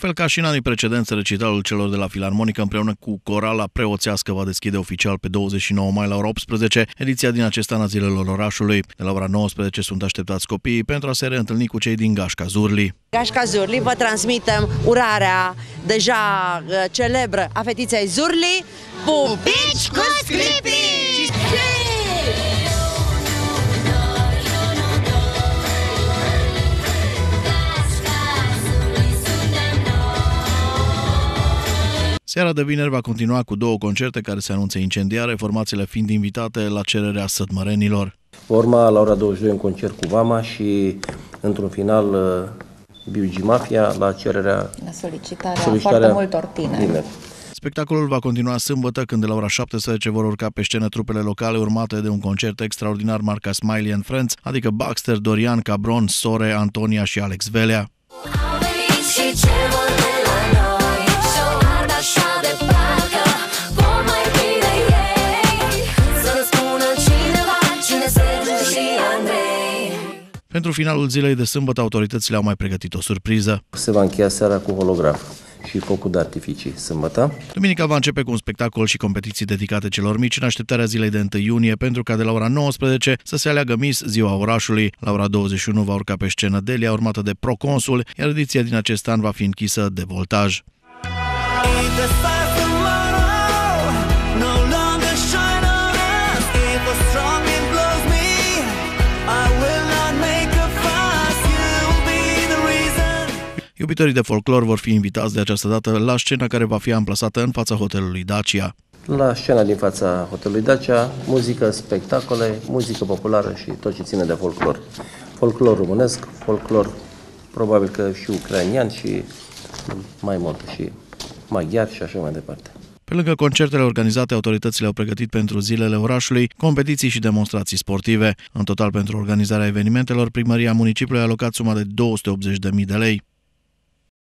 fel ca și în anii precedenți, recitalul celor de la Filarmonică împreună cu Corala Preoțească va deschide oficial pe 29 mai la ora 18, ediția din acest an a zilelor orașului. De la ora 19 sunt așteptați copiii pentru a se reîntâlni cu cei din Gașca Zurli. Gașca Zurli vă transmitem urarea deja uh, celebră a fetiței Zurli, pupici cu Seara de vineri va continua cu două concerte care se anunță incendiare, formațiile fiind invitate la cererea sătmărenilor. Forma la ora 22 în concert cu Vama și într-un final BG Mafia la cererea la solicitarea, solicitarea foarte multor tineri. tineri. Spectacolul va continua sâmbătă când de la ora 17 vor urca pe scenă trupele locale urmate de un concert extraordinar marca Smiley and Friends, adică Baxter, Dorian, Cabron, Sore, Antonia și Alex Velea. Pentru finalul zilei de sâmbătă, autoritățile au mai pregătit o surpriză. Se va încheia seara cu holograf și focul de artificii sâmbătă. Duminica va începe cu un spectacol și competiții dedicate celor mici în așteptarea zilei de 1 iunie, pentru ca de la ora 19 să se aleagă Miss Ziua Orașului. La ora 21 va urca pe scenă Delia, urmată de Proconsul, iar ediția din acest an va fi închisă de voltaj. Iubitorii de folclor vor fi invitați de această dată la scena care va fi amplasată în fața hotelului Dacia. La scena din fața hotelului Dacia, muzică, spectacole, muzică populară și tot ce ține de folclor. Folclor românesc, folclor probabil că și ucrainian și mai mult și maghiar și așa mai departe. Pe lângă concertele organizate, autoritățile au pregătit pentru zilele orașului competiții și demonstrații sportive. În total, pentru organizarea evenimentelor, primăria municipiului a alocat suma de 280.000 de lei.